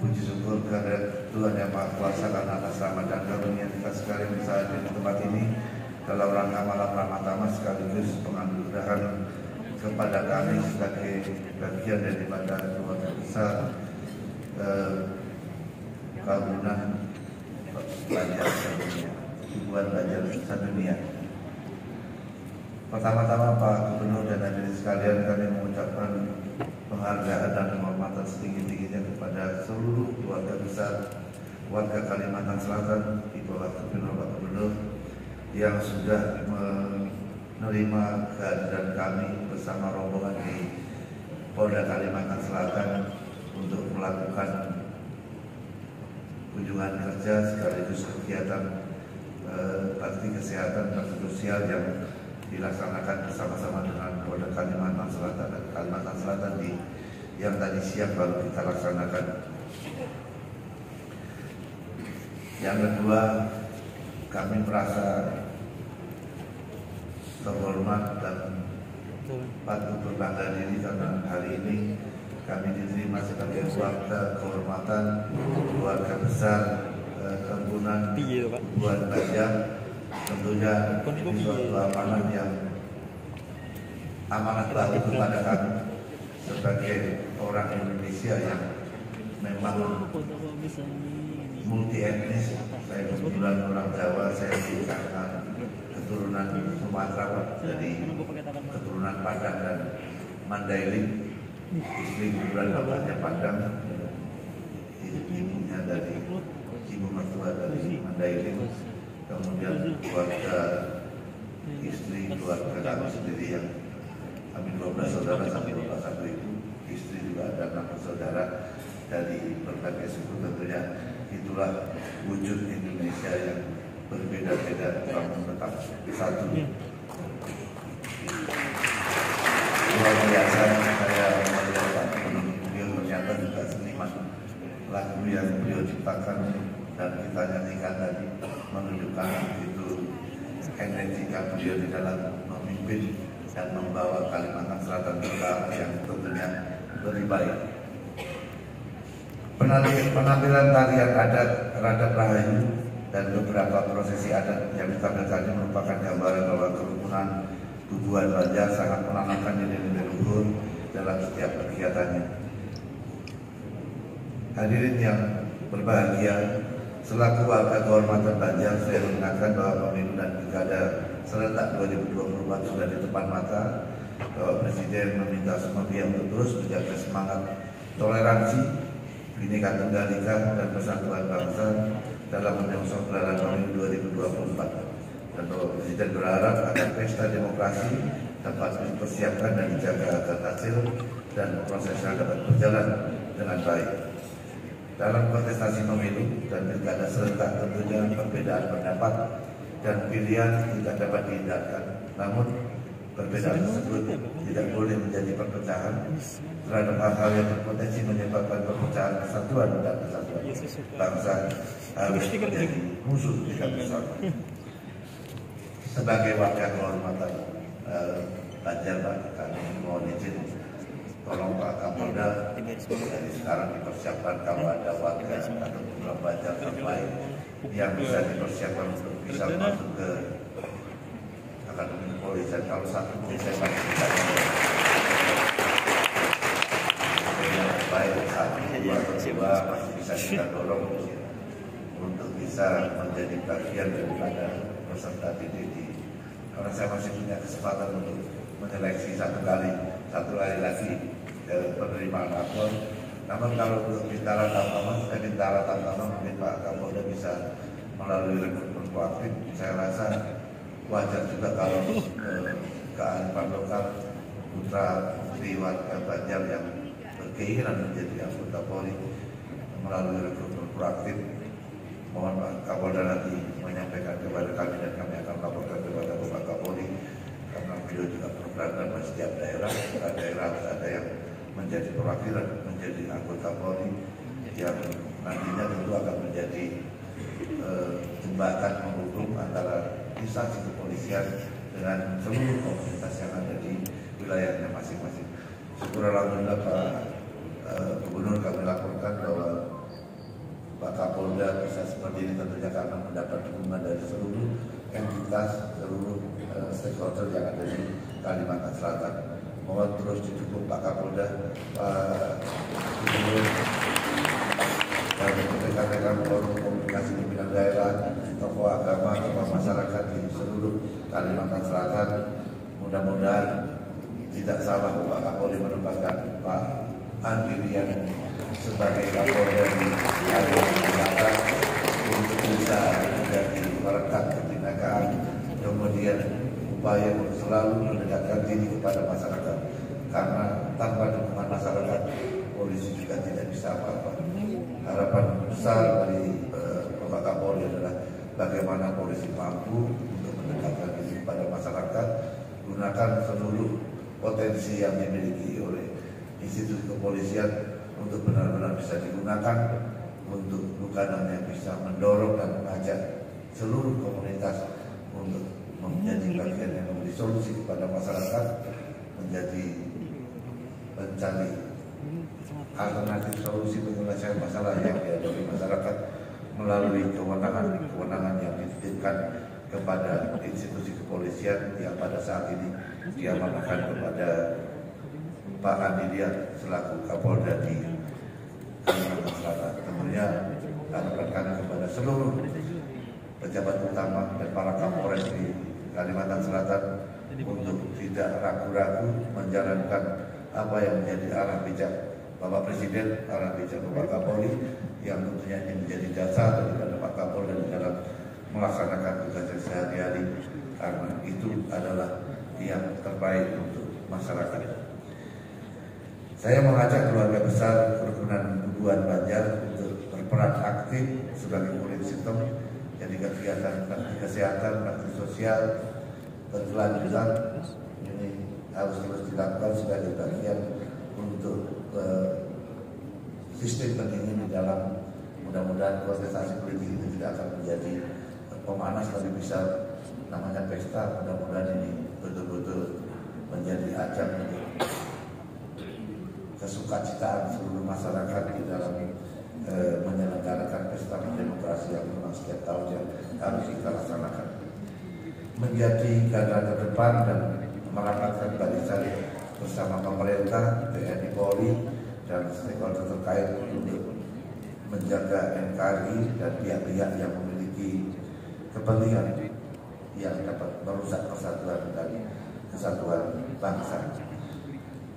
Puji syukur kepada Tuhan yang Maha Kuasa karena atas rahmat dan karunia kita sekalian bisa di tempat ini dalam rangka malam Ramadhan sekaligus penganugerahan kepada kami sebagai bagian daripada keluarga besar eh, Kabunan Banjar Sedunia, Ribuan Banjar Sedunia. Pertama-tama Pak Gubernur dan hadirin sekalian kami mengucapkan penghargaan dan penghormatan setinggi-tingginya kepada seluruh keluarga besar warga Kalimantan Selatan di bawah kepemimpinan Pak Gubernur yang sudah menerima kehadiran kami bersama rombongan di Polda Kalimantan Selatan untuk melakukan kunjungan kerja sekaligus kegiatan eh, kesehatan dan sosial yang dilaksanakan bersama-sama dengan Polda Kalimantan Selatan dan Kalimantan Selatan di yang tadi siang baru kita laksanakan. Yang kedua, kami merasa terhormat dan patut berbangga diri karena hari ini kami diterima sebagai warga kehormatan keluarga besar eh, Kembunan Buat Bajar tentunya ini suatu amanah yang amanah baru kepada kami sebagai orang Indonesia yang memang multi etnis saya kebetulan orang Jawa saya dikatakan keturunan Sumatera jadi keturunan Padang dan Mandailing. Istri kebetulan bapaknya Padang. Ibunya dari ibu mertua dari Mandailing. Kemudian keluarga istri keluarga kami sendiri yang kami 12 saudara sampai 21 itu istri juga ada enam saudara dari berbagai suku tentunya itulah wujud Indonesia yang berbeda-beda namun tetap satu. Luar biasa saya melihat Pak beliau ternyata juga seniman. Lagu yang beliau ciptakan dan kita nyanyikan tadi menunjukkan itu energika beliau di dalam dan membawa Kalimantan Selatan ke yang tentunya lebih baik. Penampilan tarian adat Radap Rahayu dan beberapa prosesi adat yang ditampilkan merupakan gambaran bahwa kerukunan tubuhan Banjar sangat menanamkan nilai-nilai luhur dalam setiap kegiatannya. Hadirin yang berbahagia, Selaku warga kehormatan Banjar, saya mengingatkan bahwa pemilu dan pilkada serentak 2024 sudah di depan mata. Bahwa Presiden meminta semua pihak untuk terus menjaga semangat toleransi, bineka tunggal ika dan persatuan bangsa dalam menyongsong gelaran pemilu 2024. Dan bahwa Presiden berharap agar pesta demokrasi dapat dipersiapkan dan dijaga agar hasil dan prosesnya dapat berjalan dengan baik. Dalam kontestasi pemilu dan pilkada serentak tentunya perbedaan pendapat dan pilihan tidak dapat dihindarkan. Namun perbedaan tersebut tidak boleh menjadi perpecahan terhadap hal-hal yang berpotensi menyebabkan perpecahan kesatuan dan kesatuan bangsa harus menjadi musuh kita bersama. Sebagai warga kehormatan uh, Banjar kami mohon izin. Tolong Pak Kapolda dari sekarang dipersiapkan kalau ada warga atau beberapa baca terbaik yang bisa dipersiapkan untuk bisa masuk ke akademi kepolisian. Kalau satu polisi masih bisa baik satu dua atau dua masih bisa kita dorong untuk bisa menjadi bagian daripada peserta didik karena saya masih punya kesempatan untuk menyeleksi satu kali satu kali lagi penerimaan akun. Namun kalau untuk bintara tambahan, saya bintara tambahan mungkin Pak Kapolda bisa melalui rekrutmen proaktif. Saya rasa wajar juga kalau eh, kearifan lokal putra putri warga Banjar yang berkeinginan menjadi anggota Polri melalui rekrutmen proaktif. Mohon Pak Kapolda nanti menyampaikan kepada kami dan kami akan laporkan kepada Bapak Kapolri karena beliau juga program di setiap daerah, daerah ada yang menjadi perwakilan menjadi anggota Polri yang nantinya tentu akan menjadi uh, jembatan menghubung antara instansi kepolisian dengan seluruh komunitas yang ada di wilayahnya masing-masing. Syukur Alhamdulillah Pak uh, Gubernur kami laporkan bahwa tentunya karena mendapat dukungan dari seluruh entitas, seluruh uh, stakeholder yang ada di Kalimantan Selatan. Mohon terus didukung Pak Kapolda, Pak Gubernur, dan rekan-rekan forum komunikasi pimpinan daerah, tokoh agama, tokoh masyarakat di seluruh Kalimantan Selatan. Mudah-mudahan tidak salah Pak Kapolri menempatkan Pak Andirian sebagai Kapolda di Kalimantan Selatan untuk bisa menjadi merekat kebinekaan, kemudian upaya untuk selalu mendekatkan diri kepada masyarakat. Karena tanpa dukungan masyarakat, polisi juga tidak bisa apa-apa. Harapan besar dari Bapak Kapolri adalah bagaimana polisi mampu untuk mendekatkan diri kepada masyarakat, gunakan seluruh potensi yang dimiliki oleh institusi kepolisian untuk benar-benar bisa digunakan untuk bukan hanya bisa mendorong dan mengajak seluruh komunitas untuk menjadi bagian yang memberi solusi kepada masyarakat menjadi mencari alternatif solusi penyelesaian masalah yang dihadapi masyarakat melalui kewenangan-kewenangan yang dititipkan kepada institusi kepolisian yang pada saat ini diamanahkan kepada Pak Andidia selaku Kapolda di Kalimantan Selatan. Tentunya harapan kami kepada seluruh pejabat utama dan para Kalimantan Selatan untuk tidak ragu-ragu menjalankan apa yang menjadi arah bijak Bapak Presiden, arah bijak Bapak Kapolri yang tentunya ini menjadi dasar daripada Pak Kapolri dalam melaksanakan tugasnya sehari-hari karena itu adalah yang terbaik untuk masyarakat. Saya mengajak keluarga besar Perkebunan Bubuan Banjar untuk berperan aktif sebagai kulit sistem jadi kegiatan bakti kesehatan, bakti sosial berkelanjutan ini harus terus dilakukan sebagai bagian untuk uh, sistem pendingin di dalam mudah-mudahan kontestasi politik itu tidak akan menjadi pemanas tapi bisa namanya pesta mudah-mudahan ini betul-betul menjadi ajang untuk kesukacitaan seluruh masyarakat di dalam e, menyelenggarakan pesta demokrasi yang memang setiap tahun yang harus kita laksanakan menjadi garda terdepan dan merapatkan barisan bersama pemerintah, TNI Polri dan stakeholder terkait untuk menjaga NKRI dan pihak-pihak yang memiliki kepentingan yang dapat merusak persatuan dan kesatuan bangsa.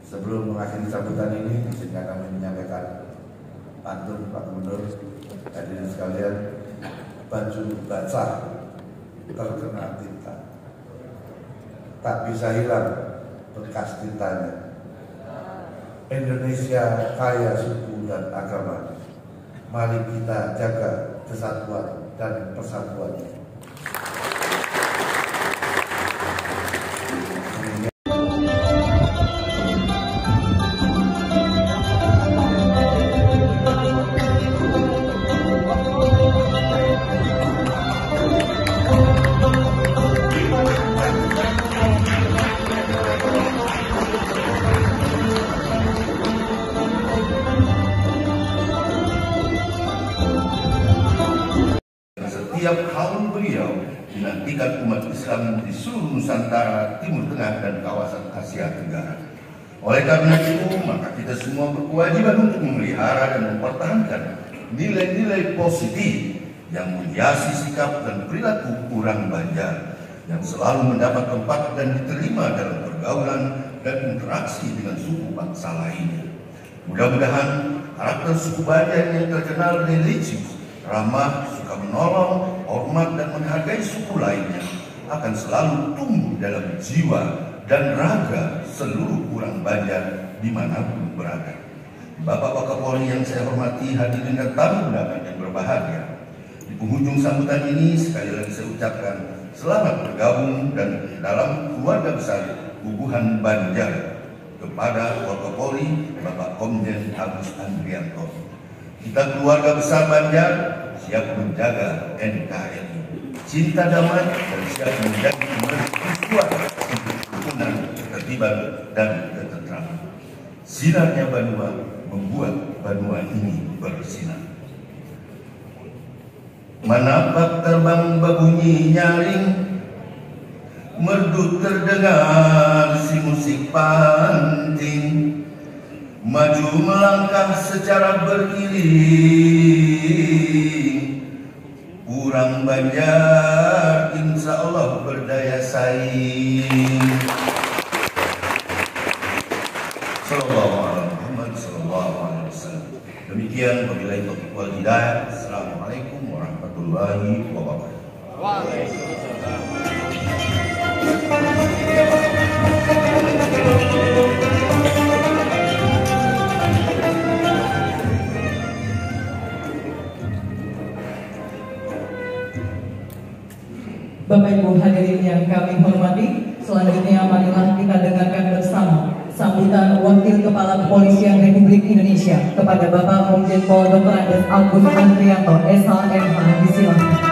Sebelum mengakhiri sambutan ini, izinkan kami menyampaikan pantun Pak Gubernur, hadirin sekalian, baju basah terkena tinta. Tak bisa hilang bekas tintanya. Indonesia kaya suku dan agama. Mari kita jaga kesatuan dan persatuannya. Setiap tahun beliau dinantikan umat Islam di seluruh Nusantara, Timur Tengah, dan kawasan Asia Tenggara. Oleh karena itu, maka kita semua berkewajiban untuk memelihara dan mempertahankan nilai-nilai positif yang menghiasi sikap dan perilaku orang Banjar yang selalu mendapat tempat dan diterima dalam pergaulan dan interaksi dengan suku bangsa lainnya. Mudah-mudahan karakter suku Banjar yang terkenal religius, ramah, suka menolong, hormat dan menghargai suku lainnya akan selalu tumbuh dalam jiwa dan raga seluruh orang Banjar di mana pun berada. Bapak Wakapolri yang saya hormati hadirin dan tamu undangan yang berbahagia. Di penghujung sambutan ini sekali lagi saya ucapkan selamat bergabung dan dalam keluarga besar Bubuhan Banjar kepada Wakapolri Bapak Komjen Agus Andrianto. Kita keluarga besar Banjar siap menjaga NKRI, cinta damai dan siap menjadi kuat untuk kerukunan, ketertiban dan ketentraman. Sinarnya Banua membuat Banua ini bersinar. Manapak terbang berbunyi nyaring Merdu terdengar si musik panting Maju melangkah secara beriring Kurang banyak insya Allah berdaya saing Muhammad. Demikian wabillahi taufiq wal hidayah. Assalamualaikum warahmatullahi wabarakatuh. Bapak Ibu hadirin yang kami hormati, selanjutnya marilah kita dengarkan bersama sambutan Wakil Kepala Kepolisian Republik Indonesia kepada Bapak Komjen Pol Dr. Agus Andrianto, SHMH